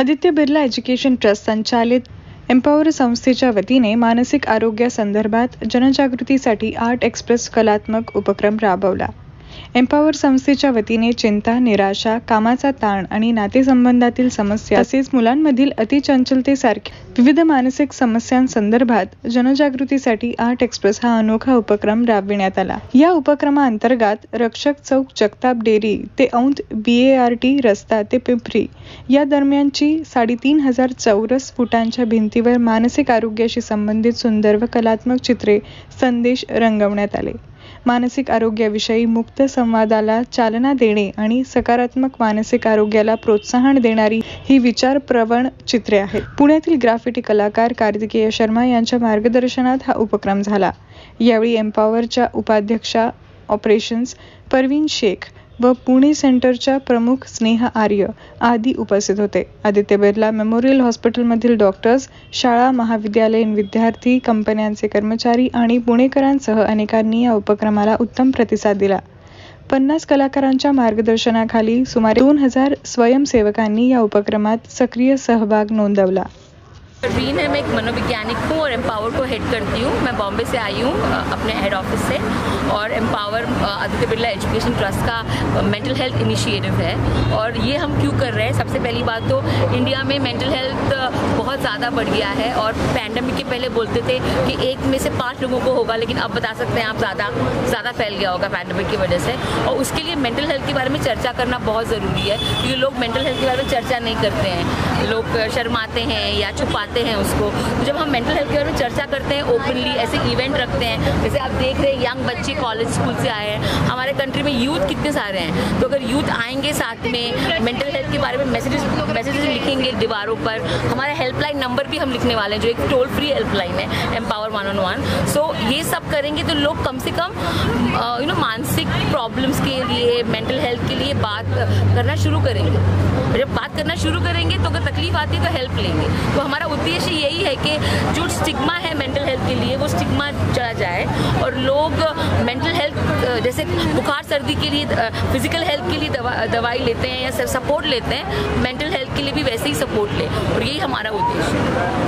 Aditya Birla education trust संचालित empower संस्थेच्या वतीने मानसिक आरोग्यासंदर्भात जनजागृतीसाठी आर्ट एक्सप्रेस कलात्मक उपक्रम राबवला. एम्पॉवर संस्थेच्या वतीने चिंता निराशा कामाचा ताण आणि नातेसंबंधातील समस्या तसेच मुलांमधील अतिचंचलतेसारख्या विविध मानसिक समस्यांसंदर्भात जनजागृतीसाठी आर्ट एक्सप्रेस हा अनोखा उपक्रम राबविण्यात आला. या उपक्रमाअंतर्गत रक्षक चौक जगताप डेअरी ते औंध टी रस्ता ते पिंपरी या दरम्यानची साडेतीन हजार चौरस फुटांच्या भिंतीवर मानसिक आरोग्याशी संबंधित सुंदर व कलात्मक चित्रे संदेश रंगवण्यात आले. मानसिक आरोग्याविषयी मुक्त संवादाला चालना देणे आणि सकारात्मक मानसिक आरोग्याला प्रोत्साहन देणारी ही विचारप्रवण चित्रे आहेत. पुण्यातील ग्राफिटी कलाकार कार्तिकेय शर्मा यांच्या मार्गदर्शनात हा उपक्रम झाला. यावेळी एम्पॉवरच्या उपाध्यक्षा ऑपरेशन्स परवीन शेख व पुणे सेंटरच्या प्रमुख स्नेह आर्य आदी उपस्थित होते. आदित्य बिर्ला मेमोरियल हॉस्पिटलमधील डॉक्टर्स शाळा महाविद्यालयीन विद्यार्थी कंपन्यांचे कर्मचारी आणि पुणेकरांसह अनेकांनी या उपक्रमाला उत्तम प्रतिसाद दिला. पन्नास कलाकारांच्या मार्गदर्शनाखाली सुमारे दोन हजार स्वयंसेवकांनी या उपक्रमात सक्रिय सहभाग नोंदवला. परवीन है, मैं एक मनोवैज्ञानिक हूँ और एम्पावर को हेड करती हूँ। मैं बॉम्बे से आई हूँ अपने हेड ऑफ़िस से। और Empower Aditya Birla education trust का मेंटल हेल्थ इनिशिएटिव है। और ये हम क्यों कर रहे हैं? सबसे पहली बात तो इंडिया में मेंटल हेल्थ बहुत ज़्यादा बढ़ गया है। और पैंडमिक के पहले बोलते थे कि एक में से पाँच लोगों को होगा, लेकिन अब बता सकते हैं आप ज़्यादा ज़्यादा फैल गया होगा पैंडमिक की वजह से। और उसके लिए मेंटल हेल्थ के बारे में चर्चा करना बहुत ज़रूरी है, क्योंकि लोग मेंटल हेल्थ के बारे में चर्चा नहीं करते हैं। लोग शर्माते हैं या छुपाते बताते हैं उसको। तो जब हम मेंटल हेल्थ केयर में चर्चा करते हैं ओपनली ऐसे इवेंट रखते हैं, जैसे आप देख रहे हैं यंग बच्चे कॉलेज स्कूल से आए हैं हमारे कंट्री में यूथ कितने सारे हैं? तो अगर यूथ आएँगे साथ में मेंटल हेल्थ के बारे में मैसेजेस मैसेजेस लिखेंगे दीवारों पर, हमारा हेल्पलाइन नंबर भी हम लिखने वाले हैं, जो एक टोल फ्री हेल्पलाइन है Empower one on one so ये सब करेंगे तो लोग कम से कम यू नो मानसिक प्रॉब्लम्स के लिए मेंटल हेल्थ के लिए बात करना शुरू करेंगे। जब बात करना शुरू करेंगे तो अगर तकलीफ़ आती है तो हेल्प लेंगे। तो हमारा उद्देश्य यही है कि जो स्टिग्मा है मेंटल हेल्थ के लिए, वो स्टिग्मा चला जाए और लोग मेंटल हेल्थ जैसे बुखार, सर्दी के लिए फ़िज़िकल हेल्थ के लिए दवा, दवाई लेते हैं या सपोर्ट लेते हैं मेंटल हेल्थ के लिए भी वैसे ही सपोर्ट लें। और यही हमारा उद्देश्य है।